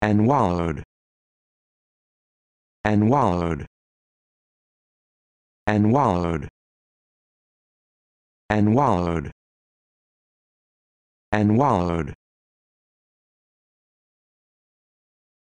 and wallowed. And wallowed. And wallowed. And wallowed. And wallowed.